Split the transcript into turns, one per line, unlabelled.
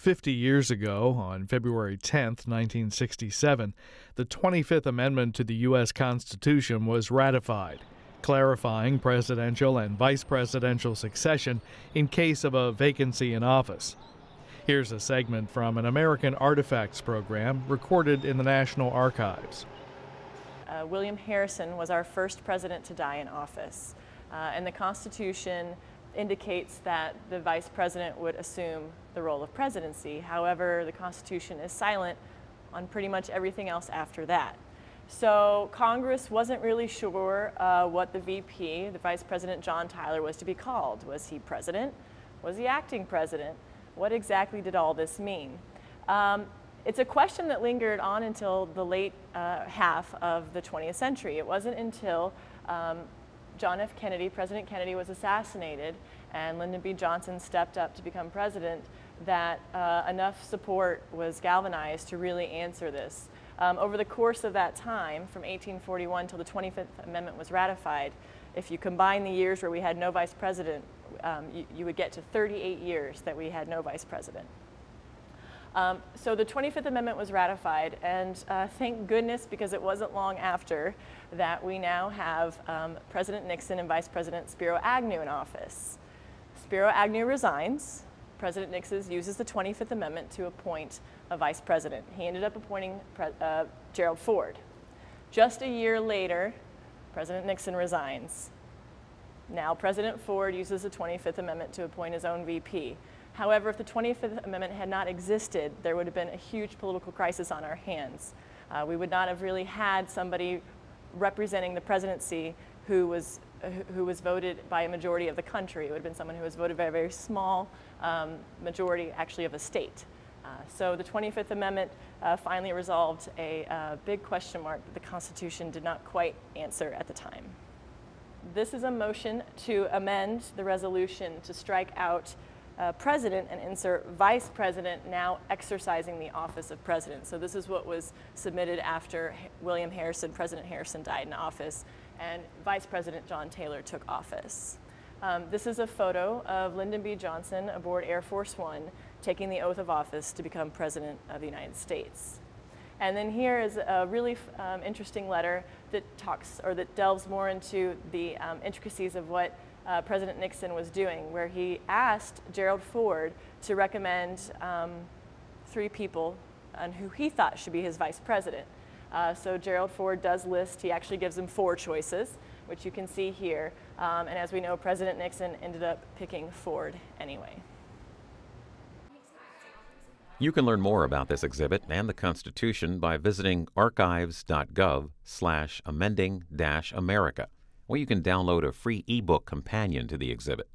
50 years ago, on February 10, 1967, the 25th Amendment to the U.S. Constitution was ratified, clarifying presidential and vice presidential succession in case of a vacancy in office. Here's a segment from an American Artifacts program recorded in the National Archives.
Uh, William Harrison was our first president to die in office, uh, and the Constitution indicates that the vice president would assume the role of presidency. However, the Constitution is silent on pretty much everything else after that. So Congress wasn't really sure uh, what the VP, the Vice President John Tyler, was to be called. Was he president? Was he acting president? What exactly did all this mean? Um, it's a question that lingered on until the late uh, half of the 20th century. It wasn't until um, John F. Kennedy, President Kennedy, was assassinated and Lyndon B. Johnson stepped up to become president that uh, enough support was galvanized to really answer this. Um, over the course of that time, from 1841 till the 25th Amendment was ratified, if you combine the years where we had no vice president, um, you, you would get to 38 years that we had no vice president. Um, so the 25th Amendment was ratified, and uh, thank goodness, because it wasn't long after, that we now have um, President Nixon and Vice President Spiro Agnew in office. Spiro Agnew resigns. President Nixon uses the 25th Amendment to appoint a vice president. He ended up appointing uh, Gerald Ford. Just a year later, President Nixon resigns. Now, President Ford uses the 25th Amendment to appoint his own VP. However, if the 25th Amendment had not existed, there would have been a huge political crisis on our hands. Uh, we would not have really had somebody representing the presidency who was, who was voted by a majority of the country. It would have been someone who was voted by a very small um, majority, actually, of a state. Uh, so the 25th Amendment uh, finally resolved a uh, big question mark that the Constitution did not quite answer at the time. This is a motion to amend the resolution to strike out uh, president and insert vice president now exercising the office of president. So this is what was submitted after William Harrison, President Harrison died in office and Vice President John Taylor took office. Um, this is a photo of Lyndon B. Johnson aboard Air Force One taking the oath of office to become President of the United States. And then here is a really um, interesting letter that talks or that delves more into the um, intricacies of what uh, President Nixon was doing, where he asked Gerald Ford to recommend um, three people on who he thought should be his vice president. Uh, so Gerald Ford does list, he actually gives him four choices, which you can see here. Um, and as we know, President Nixon ended up picking Ford anyway.
You can learn more about this exhibit and the Constitution by visiting archives.gov slash amending-america where you can download a free ebook companion to the exhibit.